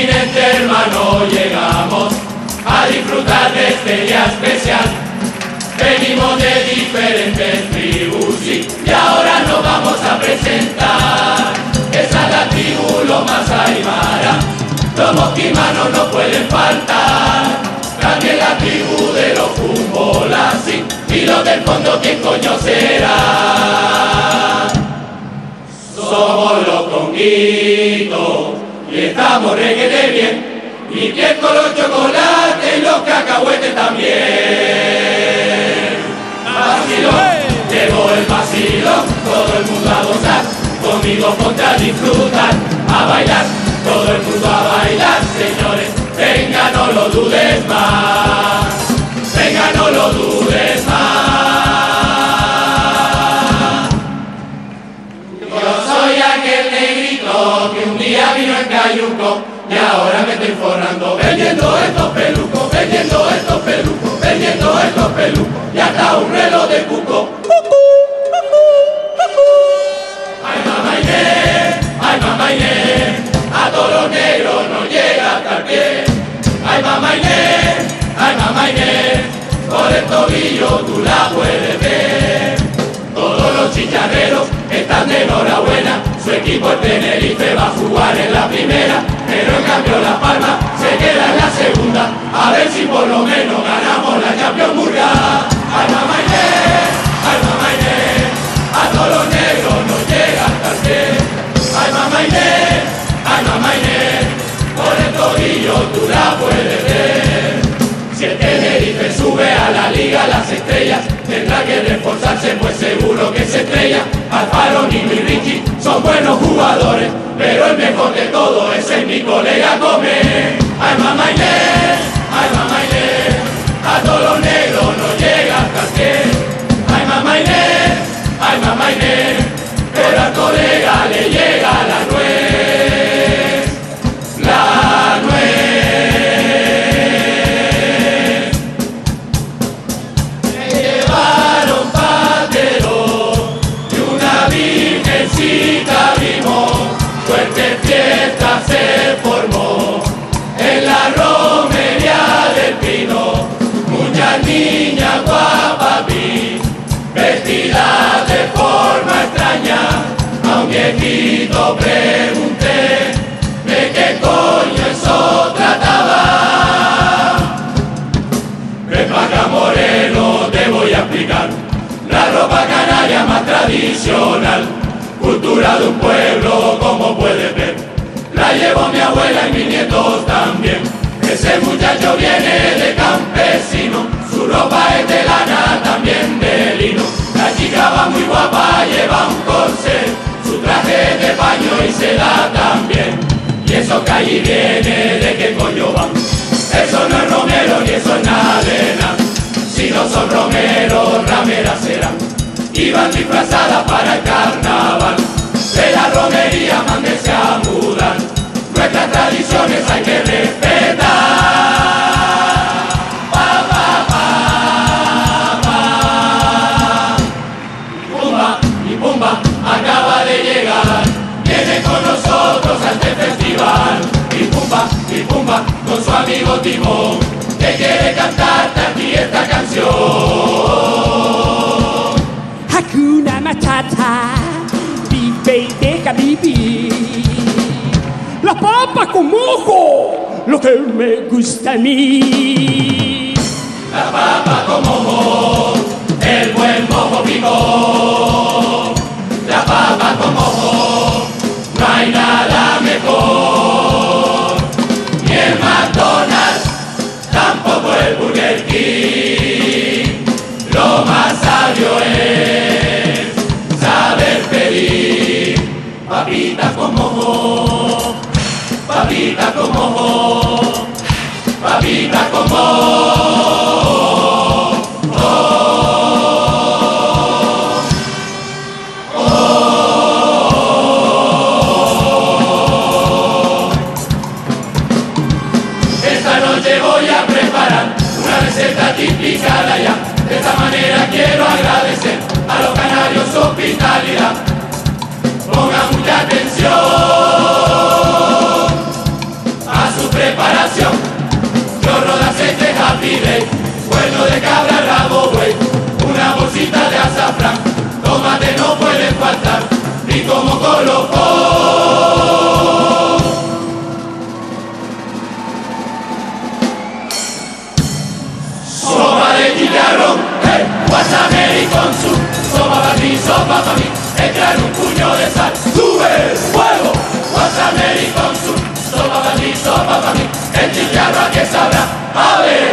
continente hermano llegamos a disfrutar de este día especial. Venimos de diferentes tribus y ahora nos vamos a presentar. Esa es la tribu lo más aymara, los mosquimanos no pueden faltar. También la tribu de los fumbolas y los del fondo que estamos reguete bien. Y piel con los chocolates y los cacahuetes también. Vacilón, llevo el vacilón, todo el mundo a gozar, conmigo contra disfrutar, a bailar, todo el mundo a bailar, señores, venga no lo dudes más, venga no lo dudes que un día vino en Cayuco y ahora me estoy forrando vendiendo estos pelucos, vendiendo estos pelucos, vendiendo estos pelucos y hasta un reloj de cuco. Ay mamá Inés, ay mamá a todos negros no llega hasta el pie. Ay mamá ay mamá por el tobillo tú la puedes ver. Todos los chicharreros están de enhorabuena, su equipo el Tenerife va a jugar en la primera, pero en cambio La Palma se queda en la segunda, a ver si por lo menos ganamos la Champions Murga. Inés, ay mamá Inés, a todos los de todo es el mi colega Gómez. Viejito pregunté de qué coño eso trataba. Acá, moreno, te voy a explicar la ropa canaria más tradicional, cultura de un pueblo, como puedes ver. La llevo mi abuela y mis nietos también. Ese muchacho viene Y allí viene, ¿de qué coño van? Eso no es romero ni eso es nada de. Si no son romeros, rameras serán. Iban disfrazadas para el carnaval. De la romería mándese a mudar. Nuestras tradiciones hay que respetar. Pumba y Pumba acaba de llegar. Viene con Pumba y Pumba con su amigo Timón. Que quiere cantarte a ti esta canción. Hakuna Matata, vive y deja vivir. La papa con mojo, lo que me gusta a mí. La papa con mojo, el buen mojo picó. Con mojo, papitas con mojo. Esta noche voy a preparar una receta típica de allá. De esta manera quiero agradecer a los canarios su hospitalidad. mi de cabra, rabo buey, una bolsita de azafrán, tomate no puede faltar, ni como colofón. Sopa de chicharrón, hey, guasamé y con su, sopa para ti, sopa para mí, entrar un puño de sal, sube, fuego, guasamé y con su, sopa para ti, sopa para mí, el chicharro que sabrá, a ver.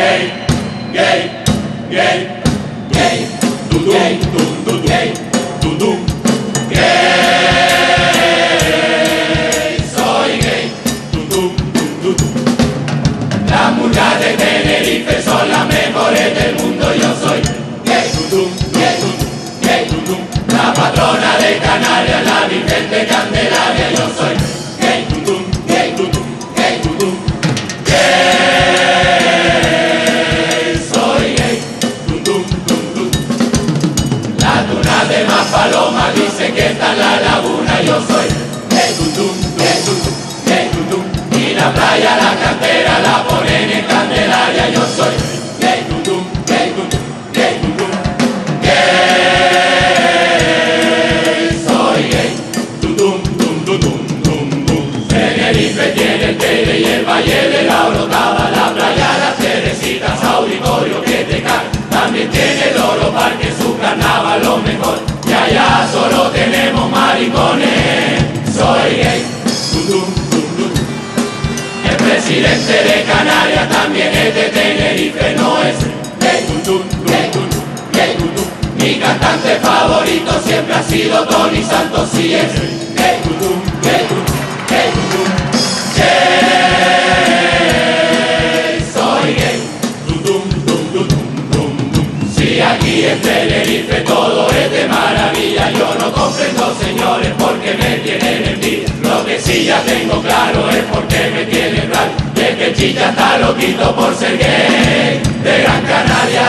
Gay, gay, gay, gay, gay, gay, gay, gay, soy gay, las muchachas de Tenerife son la mejores del mundo, yo soy gay, gay, gay, gay, gay, gay, la patrona de Canarias, la virgen de Candelaria, yo soy. La playa, la cantera, la ponen en Candelaria, yo soy presidente de Canarias también es de Tenerife, no es. Mi cantante favorito siempre ha sido Tony Santos y es soy gay. Si aquí en Tenerife todo es de maravilla, yo no comprendo señores porque me tienen envidia. Lo que sí ya tengo claro es porque me tienen raro. Que Chicha está loquito por ser gay de Gran Canaria.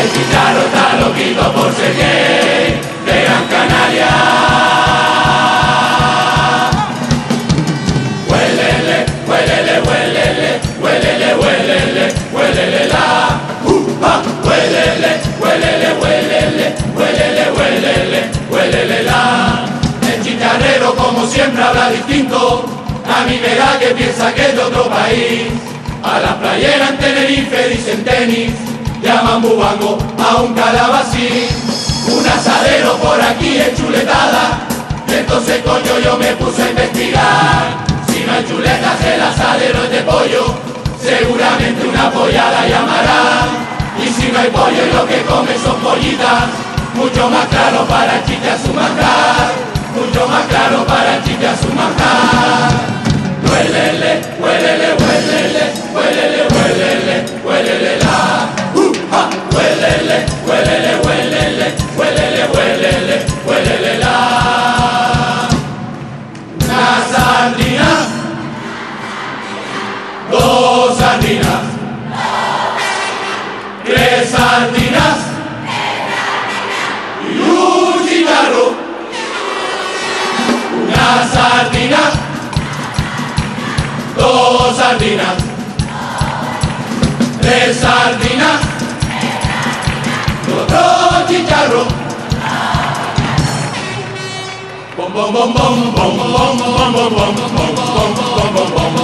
El Chicharo está loquito por ser gay de Gran Canaria. Playera en tenis. Llaman bubango a un calabacín. Un asadero por aquí es chuletada. Entonces coño yo me puse a investigar. Si no hay chuletas el asadero es de pollo. Seguramente una pollada llamará. Y si no hay pollo y lo que come son pollitas. Mucho más claro para chicha su manjar. Mucho más claro para chicha su manjar. Sardinas, tres sardinas y un cigarro. Una sardina, dos sardinas, tres sardinas, otro chicharro. Bom bom bom bom bom bom bom bom bom bom bom bom bom bom bom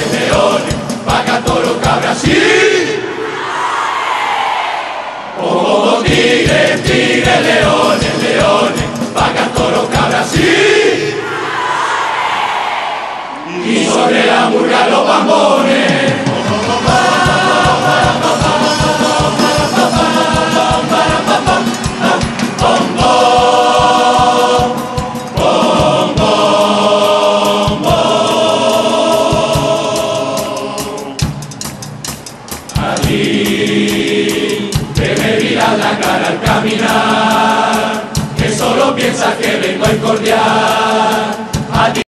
Brasil!